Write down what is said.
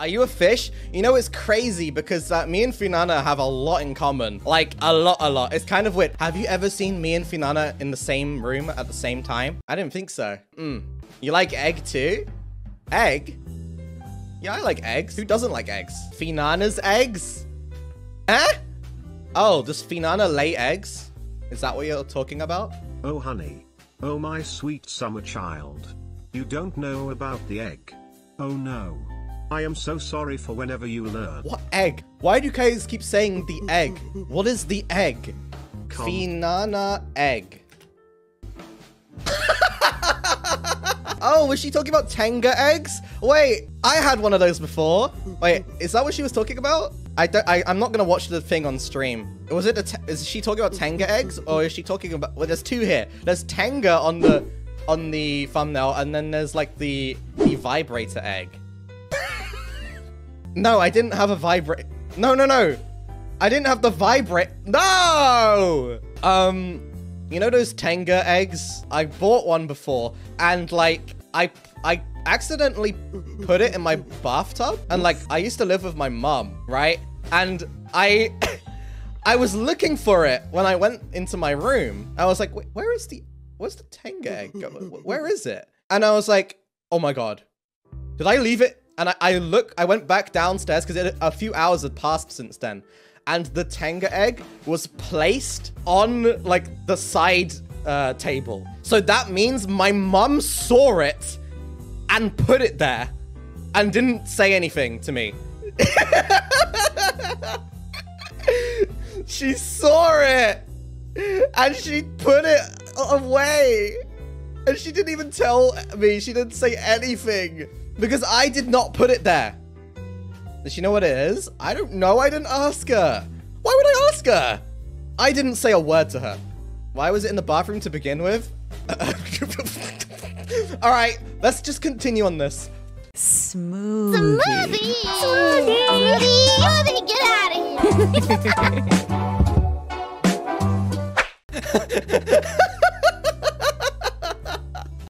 Are you a fish? You know, it's crazy because uh, me and Finana have a lot in common. Like, a lot, a lot. It's kind of weird. Have you ever seen me and Finana in the same room at the same time? I didn't think so. Mm. You like egg too? Egg? Yeah, I like eggs. Who doesn't like eggs? Finana's eggs? Eh? Oh, does Finana lay eggs? Is that what you're talking about? Oh honey. Oh my sweet summer child. You don't know about the egg. Oh no. I am so sorry for whenever you learn. What egg? Why do you guys keep saying the egg? What is the egg? Come. Finana egg. oh, was she talking about Tenga eggs? Wait, I had one of those before. Wait, is that what she was talking about? I don't, I, I'm not gonna watch the thing on stream. Was it? A is she talking about Tenga eggs, or is she talking about? Well, there's two here. There's Tenga on the on the thumbnail, and then there's like the the vibrator egg. No, I didn't have a vibrate. No, no, no. I didn't have the vibrate. No. Um, you know those Tenga eggs? I bought one before, and like I I accidentally put it in my bathtub, and like I used to live with my mum, right? And I I was looking for it when I went into my room. I was like, where is the where's the Tenga egg? Where is it? And I was like, oh my god, did I leave it? And I, I look, I went back downstairs because a few hours had passed since then, and the Tenga egg was placed on like the side uh, table. So that means my mum saw it and put it there and didn't say anything to me. she saw it and she put it away. And she didn't even tell me. She didn't say anything because I did not put it there. Does she know what it is? I don't know. I didn't ask her. Why would I ask her? I didn't say a word to her. Why was it in the bathroom to begin with? All right, let's just continue on this. Smooth. Smoothie! Smoothie! Smoothie! Get out of here!